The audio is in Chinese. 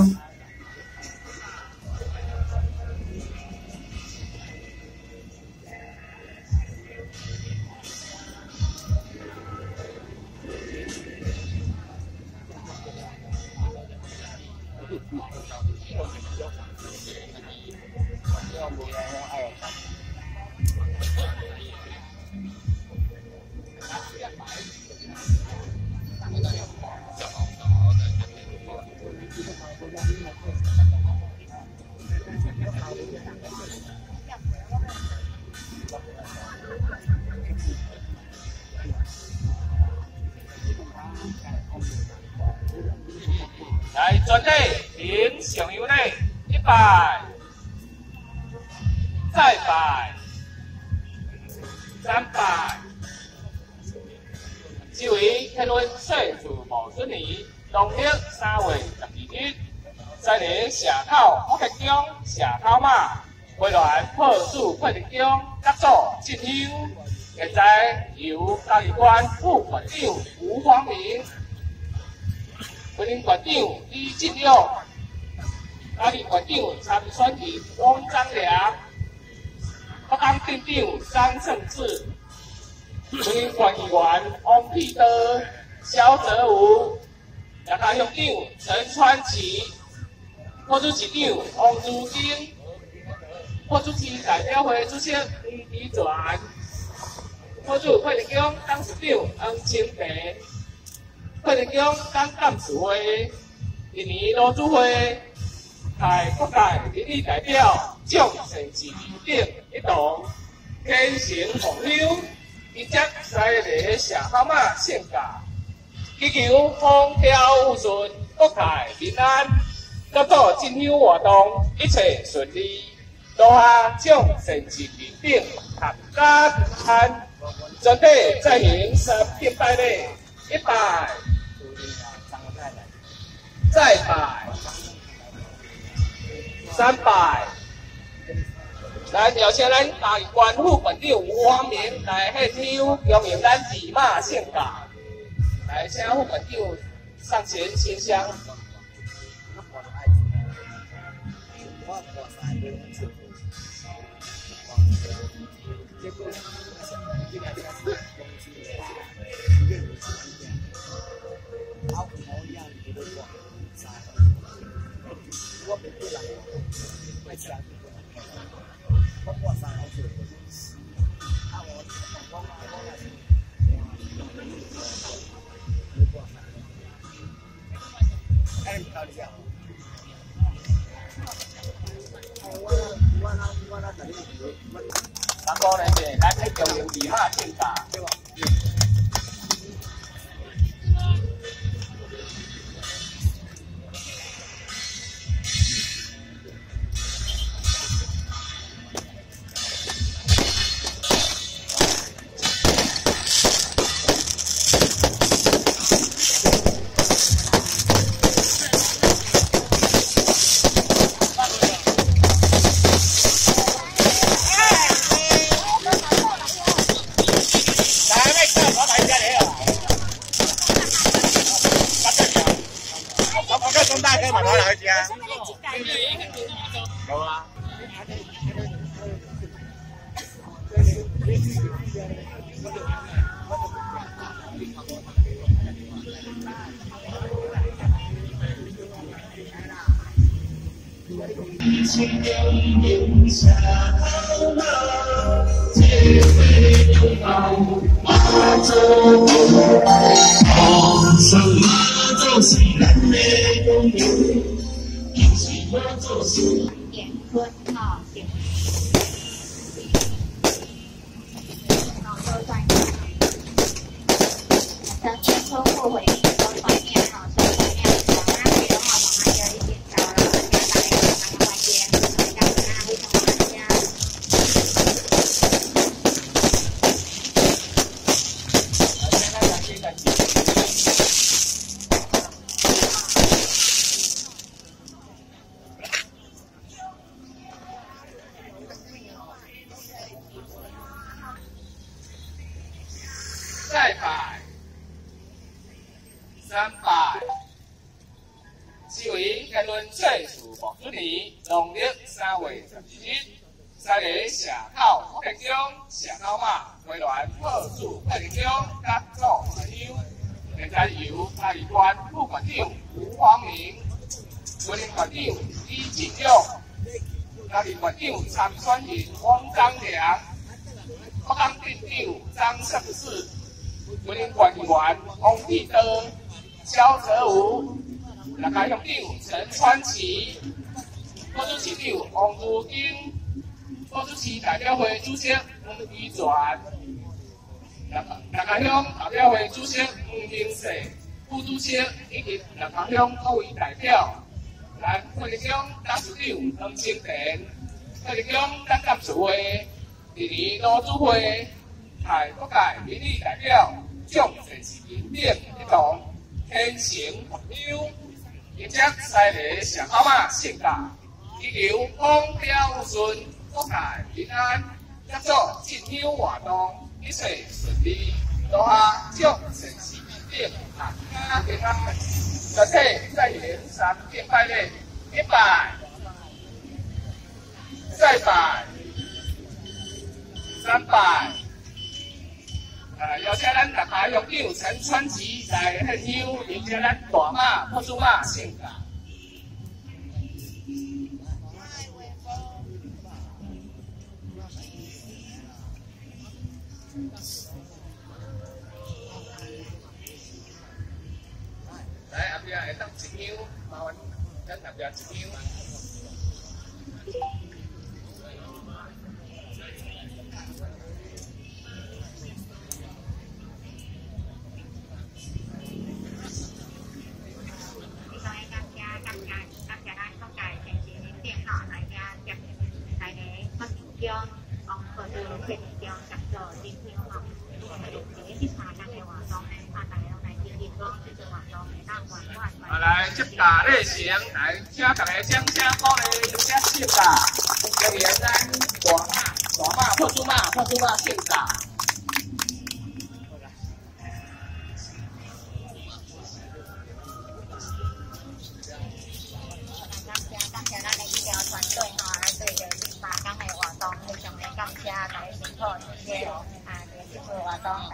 来，再百，三百。这位天文岁数无准年，农历三月十二日，在咧社口福德宫社口马，回銮破树配德宫合作进修。现在由嘉义关副馆长吴方明。欢迎馆长李进亮，嘉义馆长参选人汪张良， 北港店长张胜志，欢迎管议员汪必德、肖泽武，也加乡长陈川奇，副主席长王如金，副主席代表会主席李义全，副主会长董事长黄清平。会德宫刚干事会，今年罗主会，派各界民意代表将成志领导同虔诚奉修，以接西里社口马性格，祈求风调雨顺，国泰民安，各做进修活动一切顺利，多下将成志领导合家安，准备再行三遍拜礼，一百。再百，三百，来调请咱大关府本长吴方明来献唱，表明咱二马性格。来，请副本长上前献香。 三哥呢？是咱喺中央二马性格，对吧？xin nhân những xa thăng mơ thế về đông màu mà châu còn sông mơ châu xin lăn lê đông nhớ kỳ chỉ mơ châu xin nhẹ quên 不回三百，是为结论最数目主年农历三月十二日，在个社口福建中社口马回銮破树福建中甲做朋友，现在由台议官副馆长吴方明、文林馆长李进勇、嘉义馆长参选人汪章良、北港店长张胜志。文林管员王立德、肖泽武、六家乡长陈川奇、副主席长王如金、副主席代表会主席黄宇全、六六家乡代表会主席黄金世、副主席以及六家乡各位代表，来副理长董事长黄清田、副理长陈干事会、第二罗主会。台各界民意代表众全市民等一同 虔诚朋友，迎接西个社口马盛大，祈求风调雨顺，国泰平安，接做进香活动，一切顺利。多谢众全市民等大家平安，在体在言三敬拜礼，一拜，再拜，三拜。啊！邀请咱大家用长陈川吉来献香，迎接咱大马、破竹马盛大。来，后壁会当一香，麻烦咱后壁一香。你 来，接大类型，来请大家掌声鼓励，大家盛大，今年咱大马、大马、破竹马、破竹马盛大。